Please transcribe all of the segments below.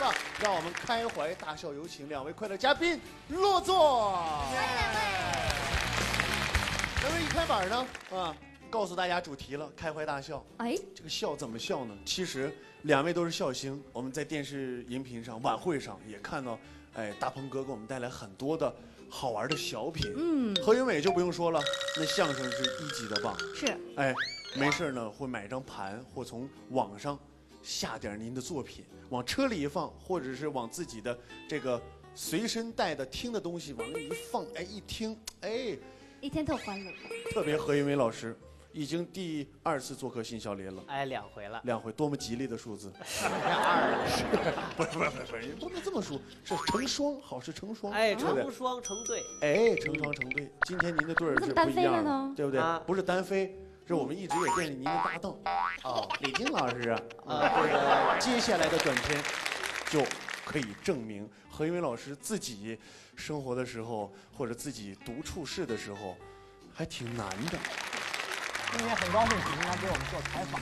吧，让我们开怀大笑，有请两位快乐嘉宾落座。两位一开板呢，啊，告诉大家主题了，开怀大笑。哎，这个笑怎么笑呢？其实两位都是笑星，我们在电视荧屏上、晚会上也看到，哎，大鹏哥给我们带来很多的好玩的小品。嗯，何云伟就不用说了，那相声是一级的棒。是，哎，没事呢，会买张盘或从网上下点您的作品，往车里一放，或者是往自己的这个随身带的听的东西往那一放，哎，一听，哎，一天特欢乐。特别何云伟老师已经第二次做客新笑林了。哎，两回了，两回，多么吉利的数字！这 二不是不是不是不是，不能这么说，是成双，好事成双。哎，对不对成双成对，哎，成双成对。今天您的对儿是不一样了呢，对不对啊？不是单飞，是我们一直也惦记您的搭档，哦，李菁老师啊。啊，这个接下来的短片就可以证明何云伟老师自己生活的时候，或者自己独处室的时候，还挺难的。今天很高兴请您来给我们做采访。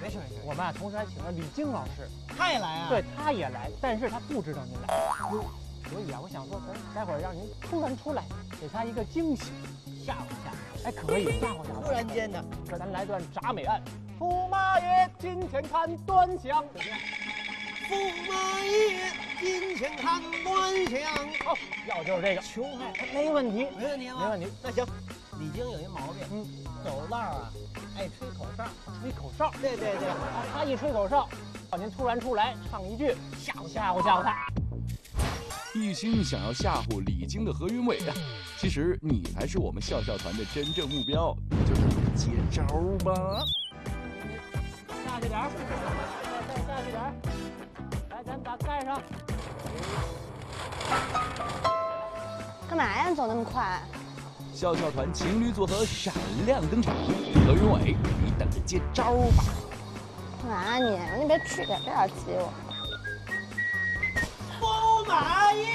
没事没事，我们啊同时还请了李菁老师，他也来啊？对，他也来，但是他不知道您来，哟所以啊，我想说，咱待会儿让您突然出来，给他一个惊喜，吓唬吓唬哎，可以吓唬吓唬。唬，突然间呢，这咱来段铡美案。驸马爷，金钱看端详。驸马爷，金钱看端详。好，要就是这个，穷害没问题，没问题吗？没问题。那行，李菁有一毛病，嗯，走道啊，爱吹口哨。吹口哨。对对对，啊他一吹口哨，让您突然出来唱一句，吓唬吓唬吓唬他。一心想要吓唬李菁的何云伟啊，其实你才是我们笑笑团的真正目标，你就是接招吧。下去点儿，再下去点儿，来，咱把盖上。干嘛呀？走那么快？笑笑团情侣组合闪亮登场，何云伟，你等着接招吧。干嘛啊你？你别去，别老挤我。驸马爷。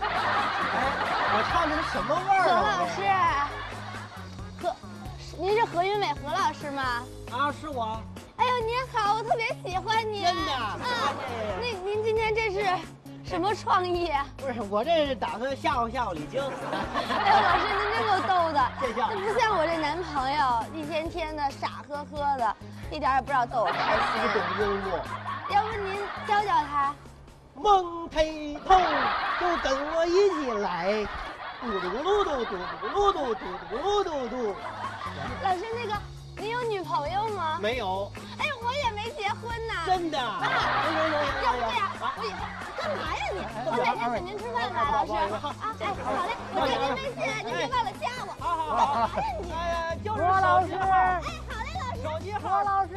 哎，我唱的是什么味儿何啊？老师，何，您是何云伟何老师吗？啊，是我。哎呦，您好，我特别喜欢您。真的啊哎，那您今天这是什么创意？哎不是，我这是打算吓唬吓唬李菁。哎呦，老师您真够逗的，见笑这不像我这男朋友，一天天的傻呵呵的，一点也不知道逗我开不懂。幽默，要不您教教他？蒙推头就跟我一起来，嘟嘟噜嘟嘟嘟噜嘟嘟嘟噜嘟嘟。老师，那个你有女朋友吗？没有，哎，我也没结婚呢。真的。啊，有有有有要不这样，我以后干嘛呀你？我哪天请您吃饭吧，老师。啊，哎，好嘞，我加您微信，您别忘了加我。好好好。干你？哎呀，就是何老师，哎，好嘞，老师。手机何号。老师，